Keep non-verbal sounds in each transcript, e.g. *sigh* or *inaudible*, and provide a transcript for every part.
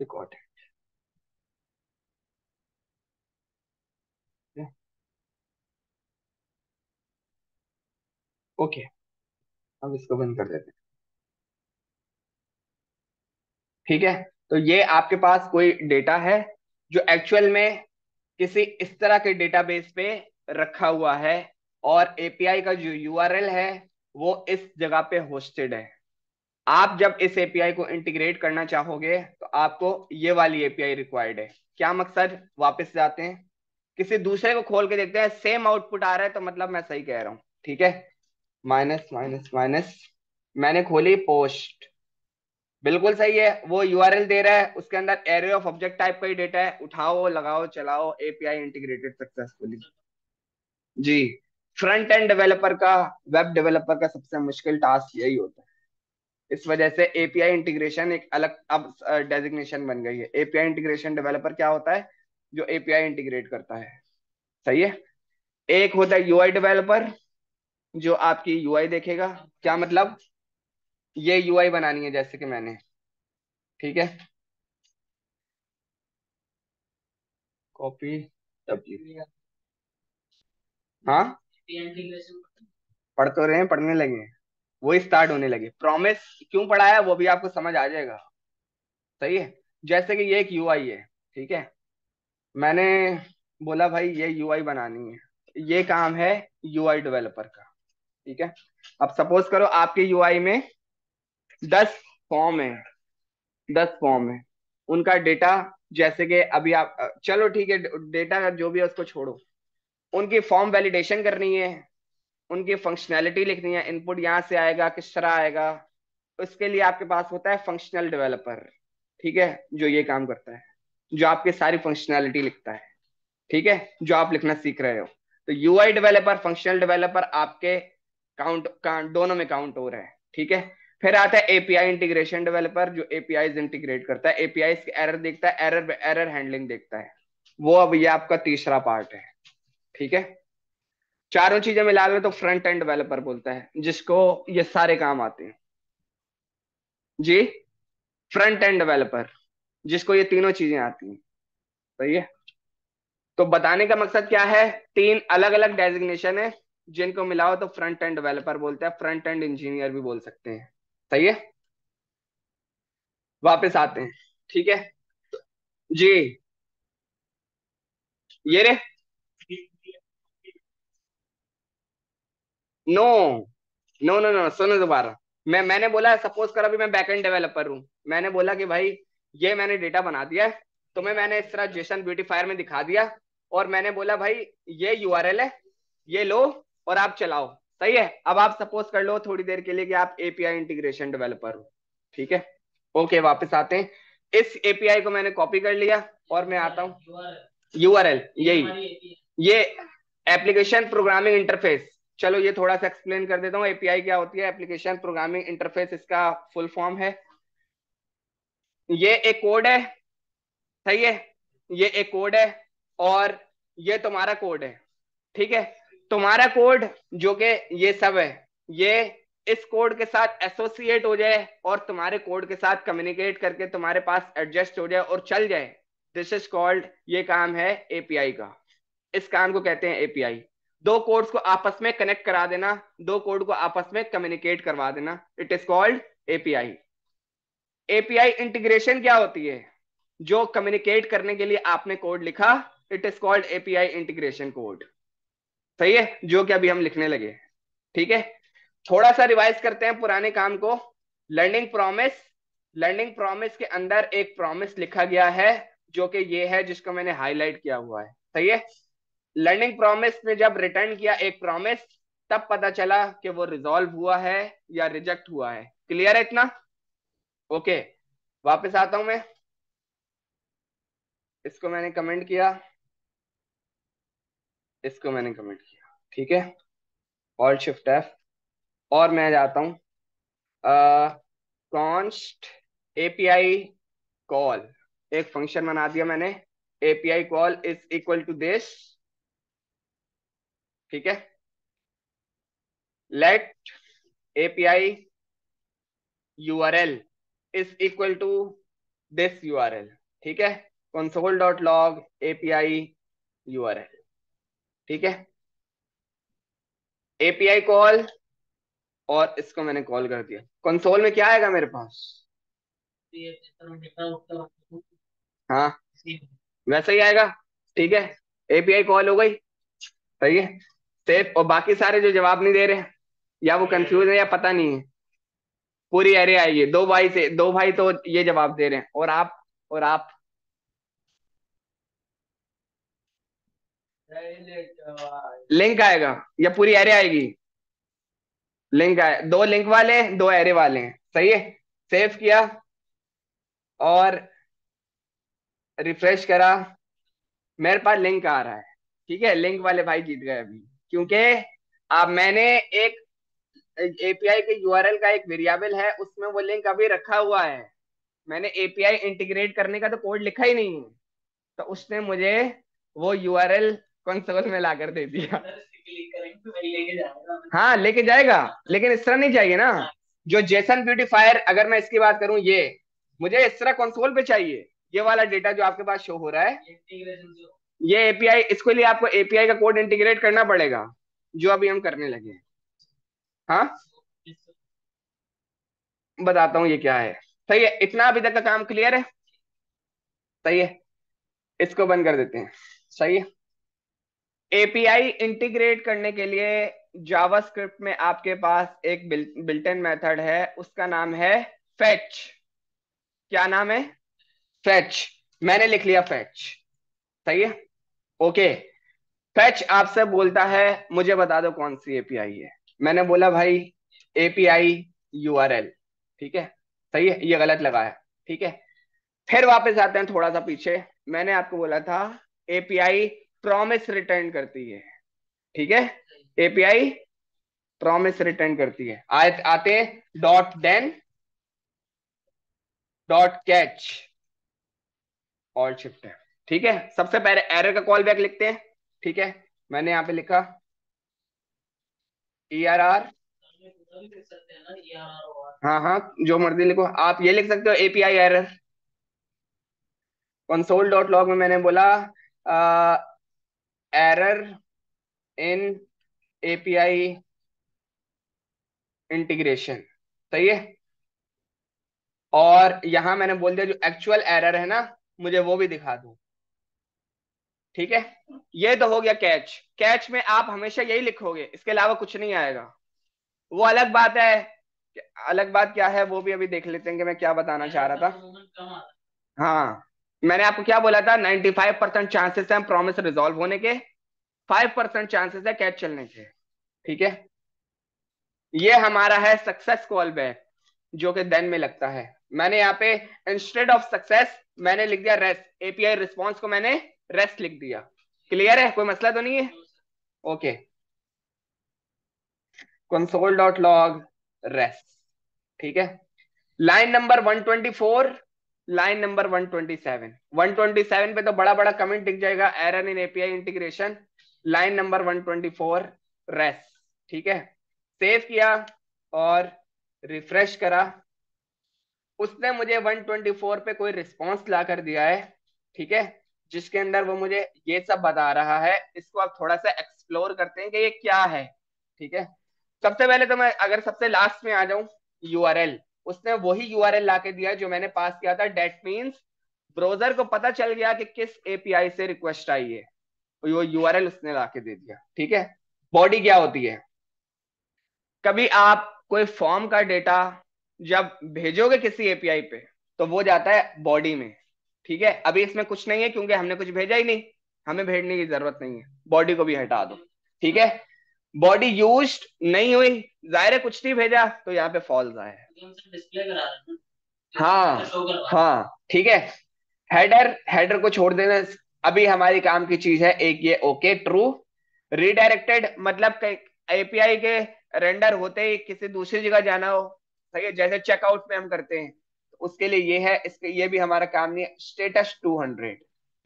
Recorded okay अब इसको बंद कर देते हैं। ठीक है? तो ये आपके पास कोई डेटा है जो एक्चुअल में किसी इस तरह के डेटाबेस पे रखा हुआ है और एपीआई का जो यूआरएल है, वो इस जगह पे होस्टेड है। आप जब इस एपीआई को इंटीग्रेट करना चाहोगे तो आपको ये वाली एपीआई रिक्वायर्ड है। क्या मकसद? वापस जाते हैं। किसी दूसरे को खोल के देखते हैं सेम आउटपुट आ रहा है तो मतलब मैं सही कह रहा हूँ। ठीक है? माइनस माइनस माइनस मैंने खोली पोस्ट बिल्कुल सही है। वो यूआरएल दे रहा है। उसके अंदर एरे ऑफ़ ऑब्जेक्ट टाइप का ही डेटा है। उठाओ, लगाओ, चलाओ एपीआई इंटीग्रेटेड सक्सेसफुली जी। फ्रंट एंड डेवलपर का वेब डेवलपर का सबसे मुश्किल टास्क यही होता है। इस वजह से एपीआई इंटीग्रेशन एक अलग अब डेजिग्नेशन बन गई है। एपीआई इंटीग्रेशन डेवलपर क्या होता है? जो एपीआई इंटीग्रेट करता है। सही है? एक होता है यूआई डेवलपर जो आपकी यूआई देखेगा। क्या मतलब? ये यूआई बनानी है जैसे कि मैंने। ठीक है? कॉपी डब्ल्यू हाँ? पढ़ तो रहे हैं पढ़ने लगे वो स्टार्ट होने लगे। प्रॉमिस क्यों पढ़ाया वो भी आपको समझ आ जाएगा। सही है? जैसे कि ये एक यूआई है, ठीक है? मैंने बोला, भाई, ये यूआई बनानी है। ये काम है यूआई डेवलपर का, ठीक है? अब सपोज़ करो आपके यूआई में दस फॉर्म है, दस फॉर्म है। उनका डेटा जैसे कि अभी आप, चलो ठीक है डेटा जो भी है उसको छोड़ो। उनकी फॉर्म वैलिडेशन करनी है। उनकी फंक्शनैलिटी लिखनी है इनपुट यहाँ से आएगा, किस तरह आएगा, उसके लिए आपके पास होता है फंक्शनल डेवलपर ठीक है, जो ये काम करता है, जो आपकी सारी फंक्शनैलिटी लिखता है, ठीक है, जो आप लिखना सीख रहे हो। तो यूआई डेवलपर फंक्शनल डेवलपर आपके काउंट दोनों में काउंट हो रहा है, ठीक है। फिर आता है एपीआई इंटीग्रेशन डेवलपर जो एपीआई इंटीग्रेट करता है। एपीआई एरर देखता है एरर एरर हैंडलिंग देखता है। वो अब ये आपका तीसरा पार्ट है, ठीक है। चारों चीज़ें मिला लो तो फ्रंट एंड डेवलपर बोलता है, जिसको ये सारे काम आते हैं। जी? फ्रंट एंड डेवलपर जिसको ये तीनों चीज़ें आती हैं। सही है? तो बताने का मकसद क्या है? तीन अलग अलग डेजिग्नेशन है, जिनको मिलाओ तो फ्रंट एंड डेवलपर बोलते हैं फ्रंट एंड इंजीनियर भी बोल सकते हैं। सही है? वापस आते हैं, ठीक है? जी। ये रे नो नो नो नो सुनो दोबारा। मैं मैंने बोला सपोज़ कर अभी मैं बैकएंड डेवलपर हूँ। मैंने बोला कि भाई ये मैंने डेटा बना दिया है तो मैं मैंने इस तरह जेसन ब्यूटीफायर में दिखा दिया और मैंने बोला भाई ये यूआरएल है ये लो और आप चलाओ। सही है? अब आप सपोज़ कर लो थोड़ी देर के लिए कि आप एपीआई इंटीग्रेशन डेवलपर हो। ठीक है? ओके वापस आते हैं। इस एपीआई को मैंने कॉपी कर लिया और मैं आता हूँ। यूआरएल यही। ये एप्लीकेशन प्रोग्रामिंग इंटरफेस चलो ये थोड़ा सा एक्सप्लेन कर देता हूँ एपीआई क्या होती है एप्लीकेशन प्रोग्रामिंग इंटरफेस इसका फुल फॉर्म है। ये एक कोड है, सही है? ये एक कोड है और ये तुम्हारा कोड है, ठीक है? तुम्हारा कोड जो कि ये सब है, ये इस कोड के साथ एसोसिएट हो जाए और तुम्हारे कोड के साथ कम्युनिकेट करके तुम्हारे पास एडजस्ट हो जाए और चल जाए। दिस इज़ कॉल्ड ये काम है एपीआई का। इस काम को कहते हैं एपीआई दो कोड्स को आपस में कनेक्ट करा देना, दो कोड को आपस में कम्युनिकेट करवा देना। It is called API API integration क्या होती है? जो कम्युनिकेट करने के लिए आपने कोड लिखा it is called API integration code सही है? जो कि अभी हम लिखने लगे। ठीक है? थोड़ा सा रिवाइज करते हैं पुराने काम को। लर्निंग प्रॉमिस लर्निंग प्रॉमिस के अंदर एक प्रॉमिस लिखा गया है, जो कि ये है जिसको मैंने हाईलाइट किया हुआ है। सही है? लर्निंग प्रॉमिस में जब रिटर्न किया एक प्रॉमिस तब पता चला कि वो रिजॉल्व हुआ है या रिजेक्ट हुआ है। क्लियर है इतना? ओके वापस आता हूँ मैं। इसको मैंने कमेंट किया। इसको मैंने कमेंट किया। ठीक है? ऑल शिफ्ट एफ़ और मैं जाता हूँ। कॉन्स्ट एपीआई कॉल एक फ़ंक्शन बना दिया मैंने। API call is equal to this ठीक है? Let API URL is equal to this URL ठीक है? Console dot log API URL ठीक है? एपीआई कॉल और इसको मैंने कॉल कर दिया। कंसोल में क्या आएगा मेरे पास? हाँ वैसा ही आएगा। ठीक है? एपीआई कॉल हो गई। सही है? सेफ़ और बाकी सारे जो जवाब नहीं दे रहे या वो कंफ्यूज है या पता नहीं है। पूरी एरे आएगी दो भाई से, दो भाई तो ये जवाब दे रहे हैं। और आप और आप? लिंक आएगा, या पूरी एरे आएगी? लिंक आए, दो लिंक वाले हैं, दो एरे वाले हैं। सही है? सेव किया। और रिफ्रेश करा। मेरे पास लिंक आ रहा है। ठीक है? लिंक वाले भाई जीत गए अभी। क्योंकि अब मैंने एक एपीआई के यूआरएल का एक वेरिएबल है उसमें वो लिंक अभी रखा हुआ है। मैंने एपीआई इंटीग्रेट करने का तो कोड लिखा ही नहीं है। तो उसने मुझे वो यूआरएल कंसोल में लाकर दे दिया। *laughs* हाँ लेके जाएगा लेकिन इस तरह नहीं चाहिए ना। जो जेसन ब्यूटीफायर अगर मैं इसकी बात करूँ ये मुझे इस तरह कंसोल पे चाहिए। ये वाला डेटा जो आपके पास शो हो रहा है। ये एपीआई इसके लिए आपको एपीआई का कोड इंटीग्रेट करना पड़ेगा, जो अभी हम करने लगे हैं। हाँ? बताता हूँ ये क्या है। सही है, इतना अभी तक का काम क्लियर है? सही है? इसको बंद कर देते हैं। सही है? एपीआई इंटीग्रेट करने के लिए जावास्क्रिप्ट में आपके पास एक बिल्टन मेथड है, उसका नाम है फेच क्या नाम है? फेच मैंने लिख लिया फेच सही है? ओके। फेच आपसे बोलता है, मुझे बता दो कौन सी एपीआई है। मैंने बोला, भाई एपीआई यूआरएल ठीक है? सही है? ये गलत लगाया ठीक है? फिर वापस आते हैं थोड़ा सा पीछे। मैंने आपको बोला था एपीआई प्रॉमिस रिटर्न करती है। ठीक है? एपीआई प्रॉमिस रिटर्न करती है। आए आते dot then dot catch all shift है ठीक है? सबसे पहले एरर का कॉल बैक लिखते हैं। ठीक है? मैंने यहाँ पे लिखा ई आर आर हाँ हाँ जो मर्ज़ी लिखो। आप ये लिख सकते हो API error console dot log में मैंने बोला एरर इन एपीआई इंटीग्रेशन सही है? और यहाँ मैंने बोल दिया, जो एक्चुअल एरर है ना, मुझे वो भी दिखा दो। ठीक है? ये तो हो गया कैच कैच में आप हमेशा यही लिखोगे, इसके अलावा कुछ नहीं आएगा। वो अलग बात है अलग बात क्या है, वो भी अभी देख लेते हैं कि मैं क्या बताना चाह रहा था। हाँ मैंने आपको क्या बोला था? 95 परसेंट चांसेस है प्रॉमिस रिजॉल्व होने के 5 परसेंट चांसेस है कैच चलने के। ठीक है? ये हमारा है सक्सेस कॉल बैक जो कि देन में लगता है। मैंने यहाँ पे इंस्टेड ऑफ़ सक्सेस मैंने लिख दिया रेस्ट एपीआई रिस्पॉन्स को मैंने रेस्ट लिख दिया। क्लियर है? कोई मसला तो नहीं है? Okay console dot log rest ठीक है? लाइन नंबर 124 लाइन नंबर 127 127 पे तो बड़ा बड़ा कमेंट दिख जाएगा। Error in API integration line number 124 rest ठीक है? सेव किया और रिफ्रेश करा। उसने मुझे 124 पे कोई रिस्पॉन्स ला कर दिया है। ठीक है? जिसके अंदर वो मुझे ये सब बता रहा है, इसको आप थोड़ा सा एक्सप्लोर करते हैं कि ये क्या है, ठीक है? सबसे पहले तो मैं, अगर सबसे लास्ट में आ जाऊँ यूआरएल उसने वही यूआरएल लाके दिया जो मैंने पास किया था। डेट मीन्स ब्राउज़र को पता चल गया कि किस एपीआई से रिक्वेस्ट आई है। तो वो यूआरएल उसने लाके दे दिया, ठीक है? बॉडी क्या होती है? कभी आप कोई फॉर्म का डेटा जब भेजोगे किसी एपीआई पे तो वो जाता है बॉडी में। ठीक है? अभी इसमें कुछ नहीं है क्योंकि हमने कुछ भेजा ही नहीं। हमें भेजने की ज़रूरत नहीं है। बॉडी को भी हटा दो। ठीक है? बॉडी यूज़ नहीं हुई। ज़ाहिर है कुछ नहीं भेजा तो यहाँ पे फॉल्स आया हाँ। हाँ ठीक है? हेडर हेडर को छोड़ देना। अभी हमारी काम की चीज़ है। एक ये ओके ट्रू रिडायरेक्टेड मतलब एपीआई के रेंडर होते ही किसी दूसरी जगह जाना हो। सही है? जैसे चेकआउट में हम करते हैं। उसके लिए ये है, इसके, ये भी हमारा काम नहीं है। स्टेटस 200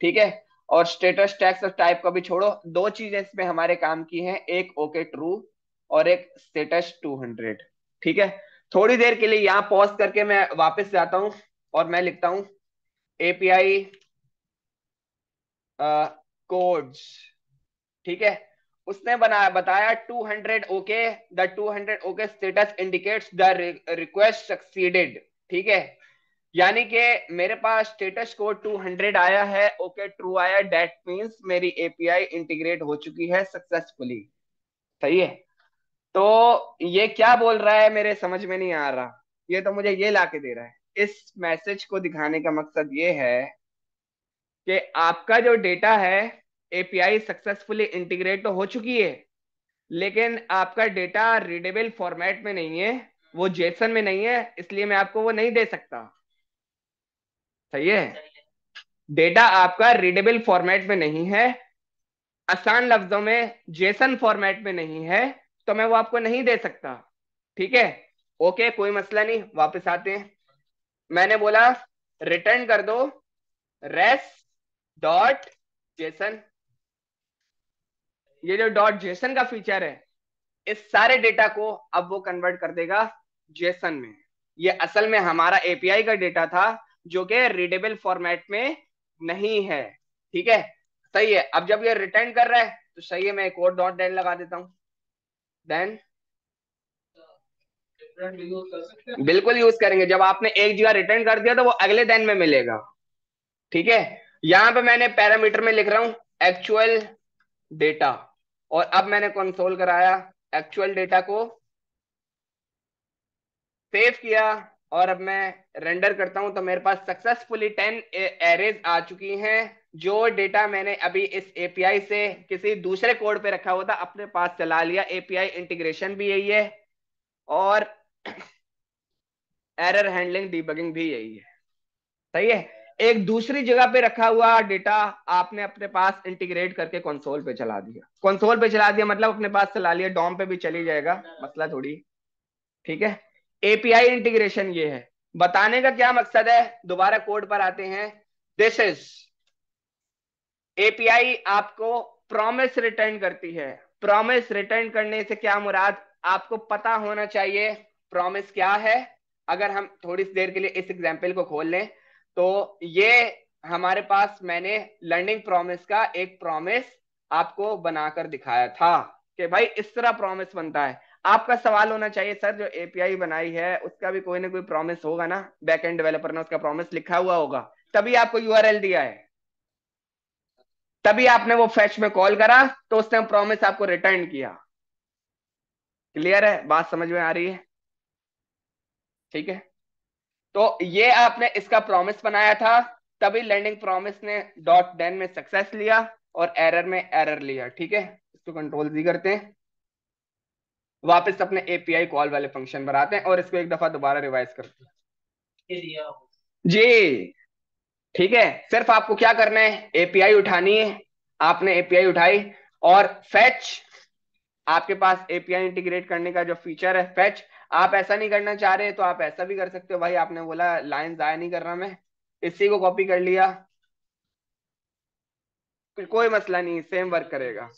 ठीक है? और स्टेटस टैक्स टाइप को भी छोड़ो। दो चीज़ें इसमें हमारे काम की हैं, एक ओके ट्रू और एक स्टेटस 200 ठीक है? थोड़ी देर के लिए यहाँ पॉज करके मैं वापस जाता हूँ और मैं लिखता हूँ। एपीआई कोड्स ठीक है? उसने बनाया बताया 200 okay the 200 okay status indicates the request succeeded ठीक है? यानी कि मेरे पास स्टेटस कोड 200 आया है ओके ट्रू आया डेट मींस मेरी एपीआई इंटीग्रेट हो चुकी है सक्सेसफुली सही है? तो ये क्या बोल रहा है मेरे समझ में नहीं आ रहा। ये तो मुझे ये लाके दे रहा है। इस मैसेज को दिखाने का मकसद ये है कि आपका जो डेटा है एपीआई सक्सेसफुली इंटीग्रेट तो हो चुकी है, लेकिन आपका डेटा रीडेबल फॉर्मेट में नहीं है, वो जेसन में नहीं है, इसलिए मैं आपको वो नहीं दे सकता। सही है? डेटा आपका रीडेबल फॉर्मेट में नहीं है। आसान लफ्जों में जेसन फॉर्मेट में नहीं है तो मैं वो आपको नहीं दे सकता। ठीक है? ओके कोई मसला नहीं, वापस आते हैं। मैंने बोला रिटर्न कर दो रेस डॉट जेसन ये जो डॉट जेसन का फीचर है, इस सारे डेटा को अब वो कन्वर्ट कर देगा जेसन में। ये असल में हमारा एपीआई का डेटा था जो कि रीडेबल फॉर्मेट में नहीं है। ठीक है? सही है। अब जब ये रिटर्न कर रहा है तो सही है, मैं एक और डॉट डेन लगा देता हूँ। देन बिल्कुल यूज़ करेंगे। जब आपने एक जगह रिटर्न कर दिया तो वो अगले दिन में मिलेगा। ठीक है? यहाँ पे मैंने पैरामीटर में लिख रहा हूँ एक्चुअल डेटा और अब मैंने कंसोल कराया एक्चुअल डेटा को सेव किया। और अब मैं रेंडर करता हूँ तो मेरे पास सक्सेसफुली टेन एरेज आ चुकी हैं, जो डेटा मैंने अभी इस एपीआई से किसी दूसरे कोड पे रखा हुआ था, अपने पास चला लिया। एपीआई इंटीग्रेशन भी यही है, और एरर हैंडलिंग डीबगिंग भी यही है। सही है? एक दूसरी जगह पे रखा हुआ डेटा आपने अपने पास इंटीग्रेट करके कंसोल पे चला दिया। कंसोल पे चला दिया मतलब अपने पास चला लिया डॉम पे भी चली जाएगा, मसला थोड़ी। ठीक है? एपीआई इंटीग्रेशन ये है। बताने का क्या मकसद है? दोबारा कोड पर आते हैं। दिस इज़ एपीआई आपको प्रॉमिस रिटर्न करती है। प्रॉमिस रिटर्न करने से क्या मुराद? आपको पता होना चाहिए प्रॉमिस क्या है। अगर हम थोड़ी सी देर के लिए इस एग्ज़ाम्पल को खोल लें तो ये हमारे पास मैंने लर्निंग प्रॉमिस का एक प्रॉमिस आपको बनाकर दिखाया था कि भाई इस तरह प्रॉमिस बनता है। आपका सवाल होना चाहिए, सर, जो एपीआई बनाई है, उसका भी कोई ना कोई प्रॉमिस होगा ना? बैक एंड डेवलपर ने उसका प्रॉमिस लिखा हुआ होगा। तभी आपको यूआरएल दिया है। तभी आपने वो फैच में कॉल करा तो उसने प्रॉमिस आपको रिटर्न किया। क्लियर है? बात समझ में आ रही है? ठीक है? तो ये आपने इसका प्रॉमिस बनाया था, तभी लैंडिंग प्रॉमिस ने डॉट डेन में सक्सेस लिया और एरर में एरर लिया। ठीक है? इसको कंट्रोल जी करते हैं। वापस अपने एपीआई कॉल वाले फ़ंक्शन पर आते हैं और इसको एक दफ़ा दोबारा रिवाइज करते हैं जी। ठीक है। सिर्फ़ आपको क्या करना है? एपीआई उठानी है। आपने एपीआई उठाई और फैच आपके पास एपीआई इंटीग्रेट करने का जो फीचर है फैच आप ऐसा नहीं करना चाह रहे तो आप ऐसा भी कर सकते हो। भाई, आपने बोला लाइन जाया नहीं कर रहा मैं। इसी को कॉपी कर लिया। कोई मसला नहीं सेम वर्क करेगा।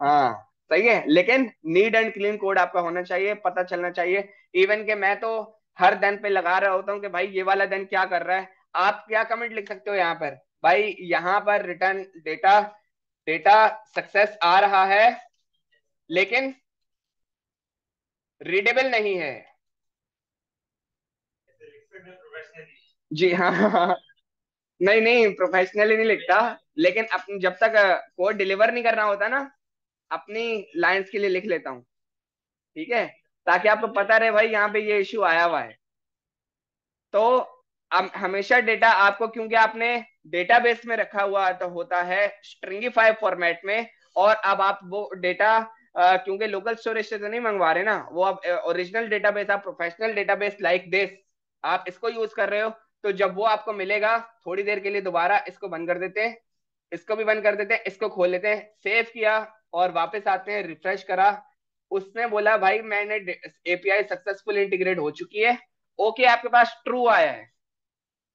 हाँ। सही है लेकिन नीड एंड क्लीन कोड आपका होना चाहिए पता चलना चाहिए। इवन के मैं तो हर दिन पे लगा रहा होता हूँ कि भाई ये वाला दिन क्या कर रहा है। आप क्या कमेंट लिख सकते हो यहाँ पर? भाई यहाँ पर रिटर्न डेटा डेटा सक्सेस आ रहा है लेकिन रीडेबल नहीं है। जी हाँ, हाँ, हाँ। नहीं नहीं प्रोफेशनली नहीं लिखता लेकिन अपन जब तक कोड डिलीवर नहीं करना होता ना अपनी लाइंस के लिए लिख लेता हूँ। ठीक है? ताकि आपको पता रहे भाई, यहाँ पे ये इश्यू आया हुआ है। तो अब हमेशा डेटा आपको, क्योंकि आपने डेटाबेस में रखा हुआ तो होता है स्ट्रिंगिफाई फॉर्मेट में, और अब आप वो डेटा क्योंकि लोकल स्टोरेज से तो नहीं मंगवा रहे ना, वो अब ओरिजिनल डेटाबेस आप प्रोफेशनल डेटाबेस लाइक दिस आप इसको यूज़ कर रहे हो तो जब वो आपको मिलेगा, थोड़ी देर के लिए दोबारा इसको बंद कर देते हैं। इसको भी बंद कर देते हैं, इसको खोल लेते हैं सेव किया और वापस आते हैं रिफ्रेश करा। उसने बोला, भाई, मैंने एपीआई सक्सेसफुल इंटीग्रेट हो चुकी है। ओके आपके पास ट्रू आया है।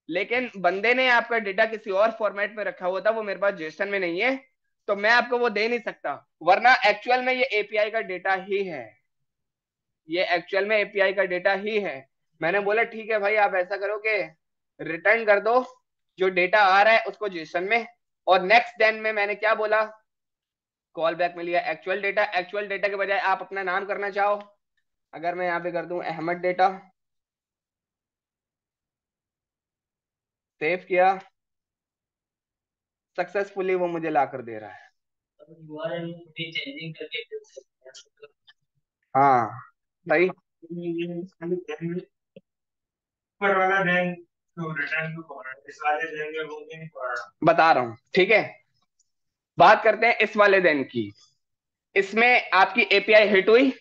लेकिन बंदे ने आपका डेटा किसी और फॉर्मेट में रखा हुआ था, वो मेरे पास जेसन में नहीं है तो मैं आपको वो दे नहीं सकता। वरना एक्चुअल में ये एपीआई का डेटा ही है। ये एक्चुअल में एपीआई का डेटा ही है। मैंने बोला, ठीक है भाई, आप ऐसा करो कि रिटर्न कर दो। जो डेटा आ रहा है, उसको जेसन में और नेक्स्ट देन में मैंने क्या बोला? कॉल बैक में लिया एक्चुअल डेटा एक्चुअल डेटा के बजाय आप अपना नाम करना चाहो। अगर मैं यहाँ पे कर दूँ अहमद डेटा सेव किया। सक्सेसफुली वो मुझे ला कर दे रहा है। हाँ सही। बता रहा हूँ, ठीक है? बात करते हैं इस वाले दिन की। इसमें आपकी एपीआई हिट हुई।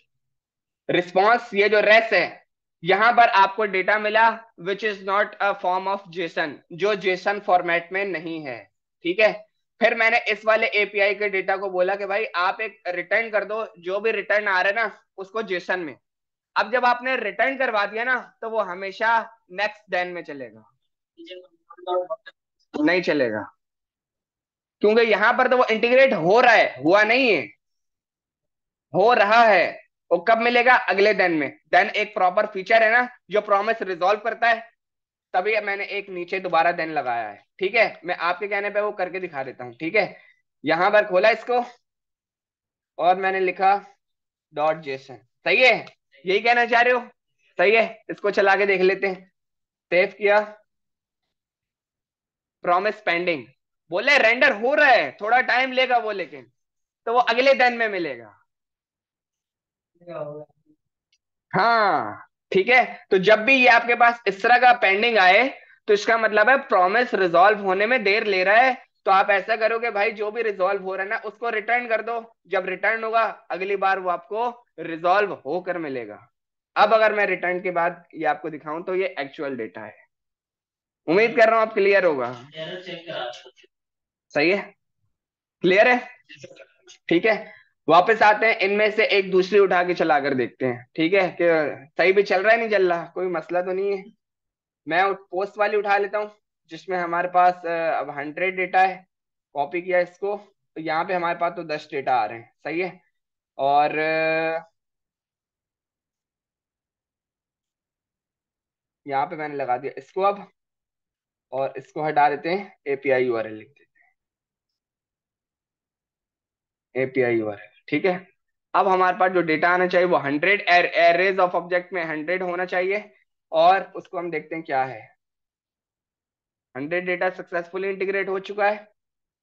रिस्पॉन्स ये जो रेस है, यहाँ पर आपको डेटा मिला which is not a form of JSON जो जेसन फॉर्मेट में नहीं है, ठीक है? फिर मैंने इस वाले एपीआई के डेटा को बोला कि भाई, आप एक रिटर्न कर दो, जो भी रिटर्न आ रहा है ना, उसको जेसन में। अब जब आपने रिटर्न करवा दिया ना तो वो हमेशा नेक्स्ट देन में चलेगा। नहीं चलेगा। क्योंकि यहाँ पर तो वो इंटीग्रेट हो रहा है, हुआ नहीं है। हो रहा है। वो कब मिलेगा? अगले दिन में। देन एक प्रॉपर फीचर है ना, जो प्रॉमिस रिजॉल्व करता है, तभी मैंने एक नीचे दोबारा देन लगाया है। ठीक है? मैं आपके कहने पे वो करके दिखा देता हूँ। ठीक है? यहाँ पर खोला इसको, और मैंने लिखा डॉट जेसन सही है? यही कहना चाह रहे हो? सही है, इसको चला के देख लेते हैं। सेव किया। प्रॉमिस पेंडिंग बोले रेंडर हो रहा है, थोड़ा टाइम लेगा वो लेकिन। तो वो अगले दिन में मिलेगा। हाँ ठीक है। तो जब भी ये आपके पास इस तरह का पेंडिंग आए तो इसका मतलब है प्रॉमिस रिजॉल्व होने में देर ले रहा है। तो आप ऐसा करोगे, भाई, जो भी रिजॉल्व हो रहा है ना, उसको रिटर्न कर दो। जब रिटर्न होगा, अगली बार वो आपको रिजॉल्व होकर मिलेगा। अब अगर मैं रिटर्न के बाद ये आपको दिखाऊँ तो ये एक्चुअल डेटा है। उम्मीद कर रहा हूँ आप क्लियर होगा। सही है? क्लियर है? ठीक है। वापस आते हैं, इनमें से एक दूसरी उठा के चला कर देखते हैं। ठीक है? कि सही भी चल रहा है, नहीं चल रहा? कोई मसला तो नहीं है। मैं पोस्ट वाली उठा लेता हूँ, जिसमें हमारे पास अब हंड्रेड डेटा है। कॉपी किया इसको तो यहाँ पे हमारे पास तो दस डेटा आ रहे हैं। सही है? और, यहाँ पे मैंने लगा दिया इसको अब, और इसको हटा देते हैं एपीआई यूआरएल लिख देते हैं। एपीआई यूआरएल ठीक है? अब हमारे पास जो डेटा आना चाहिए वो हंड्रेड एरेज ऑफ़ ऑब्जेक्ट में हंड्रेड होना चाहिए, और उसको हम देखते हैं क्या है। हंड्रेड डेटा सक्सेसफुली इंटीग्रेट हो चुका है,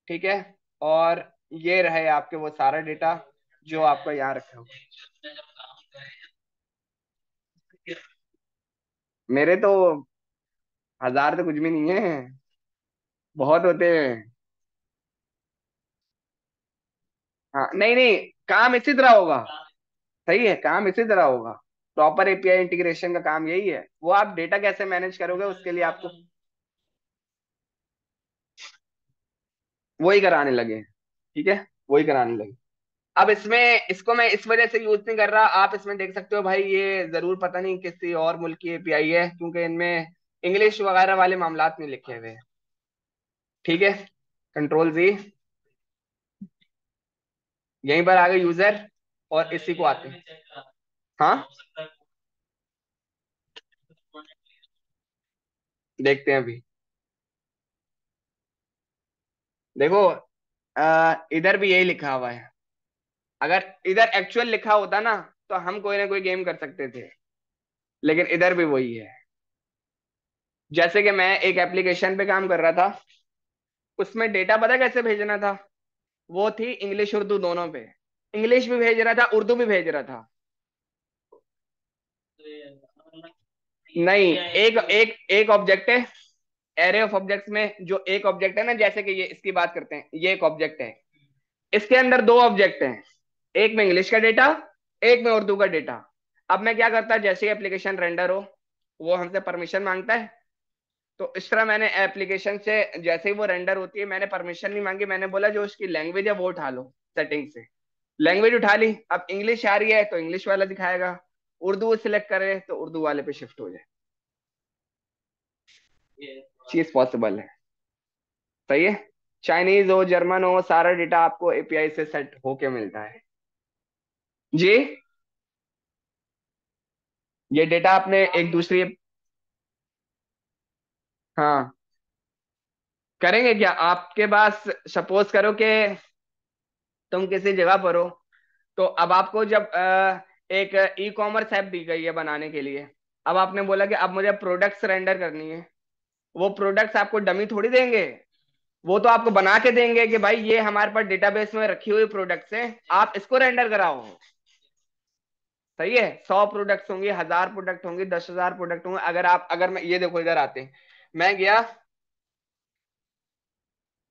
ठीक है? और ये रहे आपके वो सारा डेटा जो आपको यहाँ रखा हो। मेरे तो हज़ार तो कुछ भी नहीं है। बहुत होते हैं। हाँ नहीं नहीं, काम इसी तरह होगा। सही है, काम इसी तरह होगा। प्रॉपर एपीआई इंटीग्रेशन का काम यही है। वो आप डेटा कैसे मैनेज करोगे, उसके लिए आपको वही कराने लगे। ठीक है? वही कराने लगे। अब इसमें, इसको मैं इस वजह से यूज़ नहीं कर रहा। आप इसमें देख सकते हो भाई, ये ज़रूर पता नहीं किसी और मुल्क की एपीआई है, क्योंकि इनमें इंग्लिश वगैरह वाले मामला नहीं लिखे हुए। ठीक है? कंट्रोल जी यहीं पर आ गए यूज़र और इसी को आते हैं। हाँ? देखते हैं अभी। देखो इधर भी यही लिखा हुआ है। अगर इधर एक्चुअल लिखा होता ना तो हम कोई ना कोई गेम कर सकते थे। लेकिन इधर भी वही है। जैसे कि मैं एक एप्लीकेशन पे काम कर रहा था, उसमें डेटा पता कैसे भेजना था? वो थी इंग्लिश उर्दू दोनों पे। इंग्लिश भी भेज रहा था उर्दू भी भेज रहा था। नहीं, एक एक एक ऑब्जेक्ट है एरे ऑफ़ ऑब्जेक्ट्स में जो एक ऑब्जेक्ट है ना, जैसे कि ये, इसकी बात करते हैं, ये एक ऑब्जेक्ट है। इसके अंदर दो ऑब्जेक्ट हैं। एक में इंग्लिश का डेटा एक में उर्दू का डेटा अब मैं क्या करता, जैसे एप्लीकेशन रेंडर हो, वो हमसे परमिशन माँगता है। तो इस तरह मैंने एप्लीकेशन से, जैसे ही वो रेंडर होती है, मैंने परमिशन नहीं मांगी। मैंने बोला, जो उसकी लैंग्वेज है, वो उठा लो सेटिंग से. लैंग्वेज उठा ली। अब इंग्लिश आ रही है तो इंग्लिश वाला दिखाएगा। उर्दू सिलेक्ट करे तो उर्दू वाले पे शिफ्ट हो जाए। चीज़ पॉसिबल है। सही है? चाइनीज़ हो जर्मन हो, सारा डेटा आपको एपीआई से सेट होके मिलता है। जी। ये डेटा आपने एक दूसरी हाँ। करेंगे क्या? आपके पास सपोज़ करो कि तुम किसी जगह पर हो तो अब आपको जब एक ई कॉमर्स ऐप दी गई है बनाने के लिए, अब आपने बोला कि अब मुझे प्रोडक्ट्स रेंडर करनी है, वो प्रोडक्ट्स आपको डमी थोड़ी देंगे? वो तो आपको बना के देंगे कि भाई ये हमारे पास डेटाबेस में रखी हुई प्रोडक्ट्स हैं, आप इसको रेंडर कराओ। सही है? सौ प्रोडक्ट होंगे हज़ार प्रोडक्ट होंगे दस हज़ार प्रोडक्ट होंगे। अगर आप अगर मैं ये देखो इधर आते हैं। मैं गया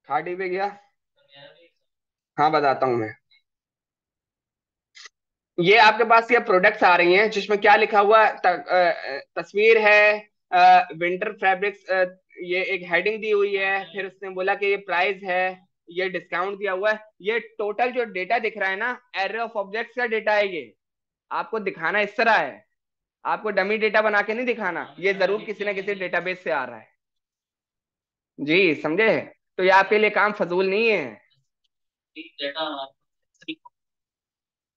खाड़ी पे गया। हाँ बताता हूँ मैं। ये आपके पास ये प्रोडक्ट्स आ रही हैं जिसमें क्या लिखा हुआ त, आ, तस्वीर है आ, विंटर फैब्रिक्स ये एक हेडिंग दी हुई है फिर उसने बोला कि ये प्राइस है ये डिस्काउंट दिया हुआ है। ये टोटल जो डेटा दिख रहा है ना एरे ऑफ़ ऑब्जेक्ट्स का डेटा है ये। आपको दिखाना इस तरह है। आपको डमी डेटा बना के नहीं दिखाना। ये ज़रूर किसी ना किसी डेटाबेस से आ रहा है। जी समझे? तो ये आपके लिए काम फजूल नहीं है।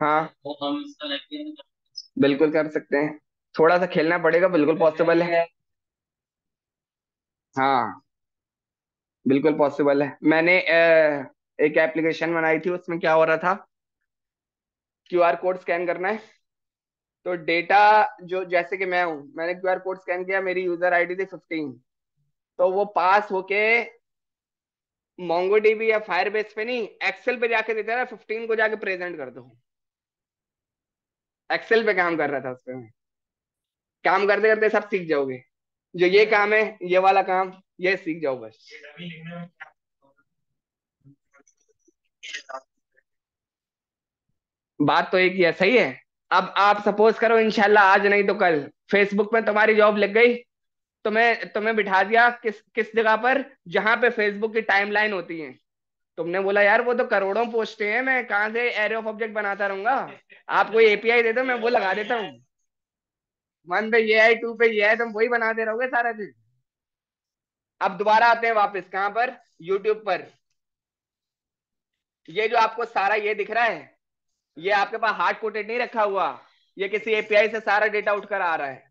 हाँ। बिल्कुल कर सकते हैं। थोड़ा सा खेलना पड़ेगा बिल्कुल पॉसिबल है। हाँ। बिल्कुल पॉसिबल है। मैंने एक एप्लीकेशन बनाई थी उसमें क्या हो रहा था? क्यूआर कोड स्कैन करना है। तो डेटा जो जैसे कि मैं हूँ, मैंने क्यू आर कोड स्कैन किया, मेरी यूज़र आईडी थी फिफ्टीन तो वो पास होके मोंगोडीबी या फायर बेस पे नहीं एक्सेल पे जाके देता है फिफ्टीन को जाके प्रेजेंट कर दो। एक्सेल पे काम कर रहा था उस पर काम करते करते सब सीख जाओगे। जो ये काम है, ये वाला काम, ये सीख जाओ बस। बात तो एक ही है, सही है? अब आप सपोज़ करो इनशाला आज नहीं तो कल। फेसबुक में तुम्हारी जॉब लग गई, तुम्हें तुम्हें बिठा दिया किस किस जगह पर? जहाँ पे फेसबुक की टाइमलाइन होती है। तुमने बोला, यार, वो तो करोड़ों पोस्टें हैं, मैं कहाँ से एरे ऑफ़ ऑब्जेक्ट बनाता रहूँगा? आप कोई एपीआई दे दो, मैं वो लगा देता हूँ। वन पे ये है टू पे ये है तुम वही बनाते रहोगे सारा दिन। अब दोबारा आते हैं वापस। कहाँ पर? यूट्यूब पर। ये जो आपको सारा ये दिख रहा है ये आपके पास हार्ड कोटेड नहीं रखा हुआ। ये किसी एपीआई से सारा डेटा उठकर आ रहा है।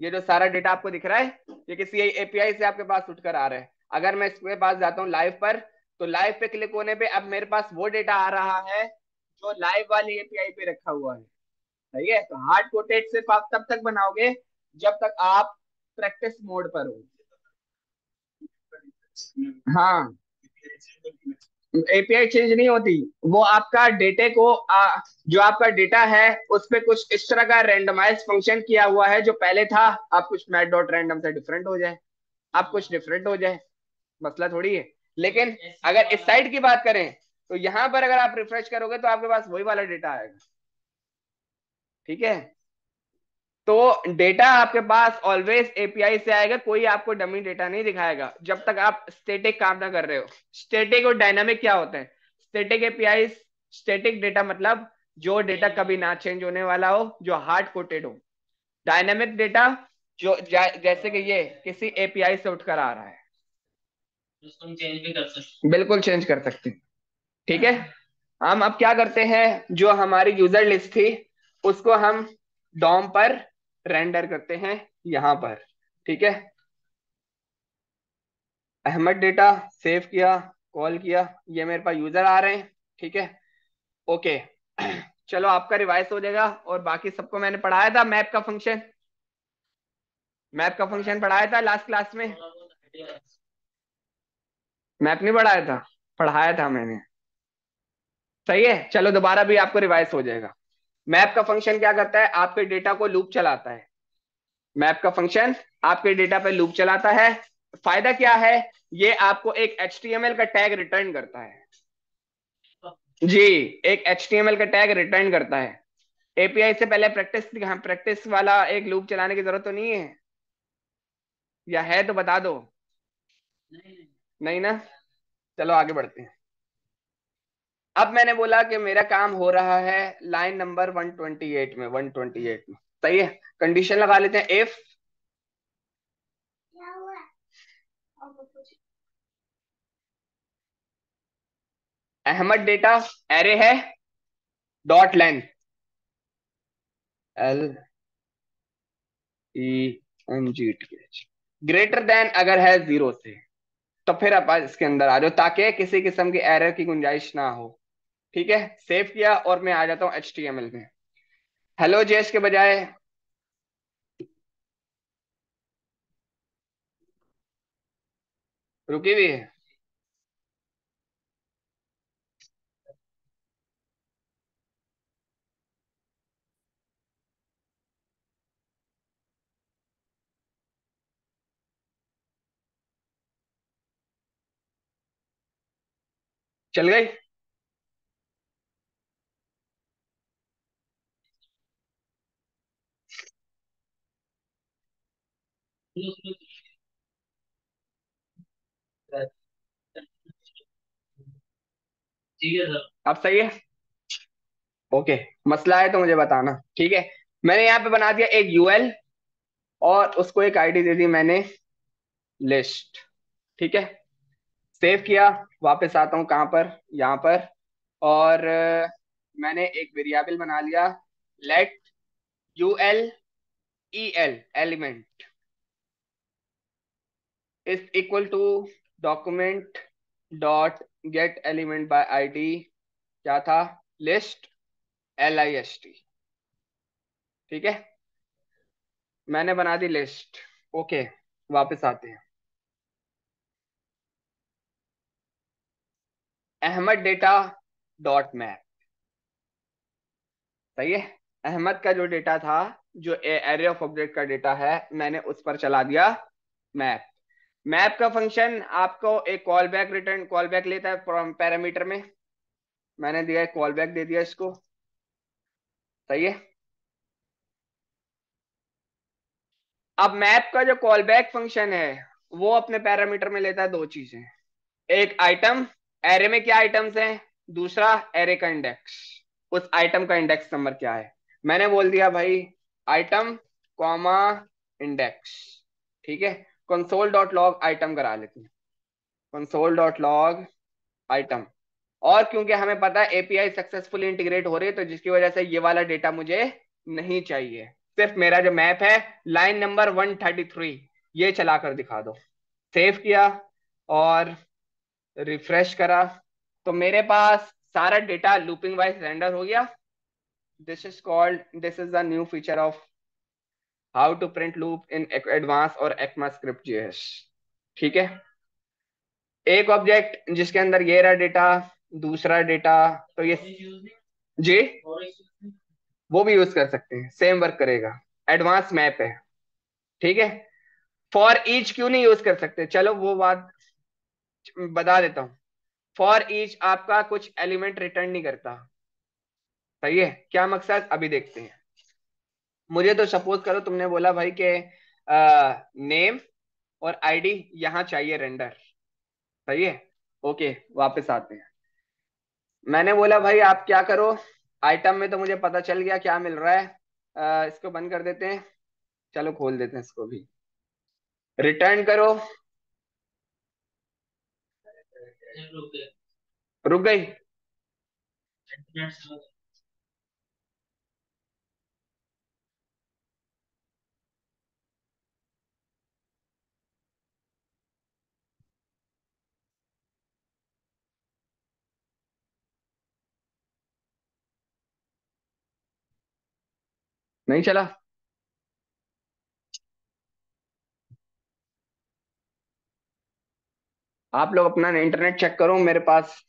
ये जो सारा डेटा आपको दिख रहा है, ये किसी एपीआई से आपके पास उठकर आ रहा है। अगर मैं इसके पास जाता हूँ लाइव पर तो लाइव पे क्लिक होने पे अब मेरे पास वो डेटा आ रहा है जो लाइव वाली एपीआई पे रखा हुआ है। सही है? तो हार्ड कोटेड सिर्फ़ आप तब तक बनाओगे जब तक आप प्रैक्टिस मोड पर हो। हाँ। एपीआई चेंज नहीं होती। वो आपका डेटे को आ, जो आपका डेटा है उस पर कुछ इस तरह का रेंडमाइज फ़ंक्शन किया हुआ है जो पहले था। आप कुछ मैट डॉट रैंडम से डिफरेंट हो जाए। आप कुछ डिफरेंट हो जाए। मसला थोड़ी है। लेकिन अगर इस साइड की बात करें तो यहाँ पर अगर आप रिफ्रेश करोगे तो आपके पास वही वाला डेटा आएगा। ठीक है? तो डेटा आपके पास ऑलवेज एपीआई से आएगा कोई आपको डमी डेटा नहीं दिखाएगा। जब तक आप स्टेटिक काम ना कर रहे हो। स्टेटिक और डायनामिक क्या होते हैं? स्टेटिक एपीआई स्टेटिक डेटा मतलब जो डेटा कभी ना चेंज होने वाला हो जो हार्ड कोटेड हो। डायनामिक डेटा जो जैसे कि ये किसी एपीआई से उठकर आ रहा है। चेंज भी कर सकते बिल्कुल चेंज कर सकते ठीक है? हम अब क्या करते हैं? जो हमारी यूज़र लिस्ट थी उसको हम डॉम पर रेंडर करते हैं यहाँ पर, ठीक है? अहमद डेटा सेव किया कॉल किया, ये मेरे पास यूज़र आ रहे हैं, ठीक है? ओके *clears throat* चलो आपका रिवाइज हो जाएगा और बाकी सबको मैंने पढ़ाया था मैप का फ़ंक्शन मैप का फ़ंक्शन पढ़ाया था लास्ट क्लास में? मैप नहीं पढ़ाया था? पढ़ाया था मैंने। सही है? चलो दोबारा भी आपको रिवाइज हो जाएगा। मैप का फ़ंक्शन क्या करता है? आपके डेटा को लूप चलाता है। मैप का फ़ंक्शन आपके डेटा पे लूप चलाता है। फ़ायदा क्या है? ये आपको एक एचटीएमएल का टैग रिटर्न करता है। जी एक एचटीएमएल का टैग रिटर्न करता है। एपीआई से पहले प्रैक्टिस प्रैक्टिस वाला एक लूप चलाने की ज़रूरत तो नहीं है। या है तो बता दो। नहीं, नहीं ना? चलो आगे बढ़ते हैं। अब मैंने बोला कि मेरा काम हो रहा है लाइन नंबर 128 में 128 में। सही है? कंडीशन लगा लेते हैं। इफ़ अहमद डेटा एरे है। Dot length L E M G T H greater than अगर है ज़ीरो से तो फिर आप इसके अंदर आ जाओ ताकि किसी किस्म की एरर की गुंजाइश ना हो। ठीक है? सेव किया और मैं आ जाता हूँ एच में। हेलो जेस के बजाय। रुकी हुई है? चल गई? अब सही है? ओके मसला है तो मुझे बताना, ठीक है? मैंने यहाँ पे बना दिया एक यूएल और उसको एक आईडी दे दी मैंने लिस्ट ठीक है? सेव किया, वापस आता हूँ कहाँ पर? यहाँ पर, और मैंने एक वेरिएबल बना लिया let U L E L element is equal to document dot get element by ID क्या था? List L I S T ठीक है? मैंने बना दी लिस्ट ओके वापस आते हैं। Ahmad data dot map. सही है? अहमद का जो डेटा था, जो एरिया ऑफ़ ऑब्जेक्ट का डेटा है, मैंने उस पर चला दिया मैप। मैप का फ़ंक्शन आपको एक call back return call back लेता है पैरामीटर में। मैंने दिया कॉल बैक दे दिया इसको। सही है? अब मैप का जो कॉल बैक फ़ंक्शन है, वो अपने पैरामीटर में लेता है दो चीज़ें। एक आइटम एरे में क्या आइटम्स हैं? दूसरा एरे का इंडेक्स उस आइटम का इंडेक्स नंबर क्या है? मैंने बोल दिया भाई आइटम कॉमा इंडेक्स ठीक है? कंसोल डॉट लॉग आइटम करा लेते हैं। कंसोल डॉट लॉग आइटम और क्योंकि हमें पता है एपीआई सक्सेसफुली इंटीग्रेट हो रही है तो जिसकी वजह से ये वाला डेटा मुझे नहीं चाहिए। सिर्फ़ मेरा जो मैप है लाइन नंबर 133 ये चला कर दिखा दो। सेव किया और रिफ्रेश करा। तो मेरे पास सारा डेटा लूपिंग वाइज रेंडर हो गया। This is called this is the new feature of how to print loop in advance और एक्मा स्क्रिप्ट जेएस ठीक है? एक ऑब्जेक्ट जिसके अंदर ये रहा डेटा दूसरा डेटा तो ये जी? वो भी यूज़ कर सकते हैं। सेम वर्क करेगा। एडवांस मैप है। ठीक है? फॉर ईच क्यों नहीं यूज़ कर सकते? चलो वो बात बता देता हूँ। फॉर ईच आपका कुछ एलिमेंट रिटर्न नहीं करता। सही है? क्या मकसद? अभी देखते हैं। मुझे तो सपोज़ करो तुमने बोला भाई के नेम और आईडी यहाँ चाहिए रेंडर सही है? ओके वापस आते हैं। मैंने बोला भाई आप क्या करो? आइटम में तो मुझे पता चल गया क्या मिल रहा है। आ, इसको बंद कर देते हैं। चलो खोल देते हैं इसको भी। रिटर्न करो। रुक गई। नहीं चला। आप लोग अपना इंटरनेट चेक करो मेरे पास।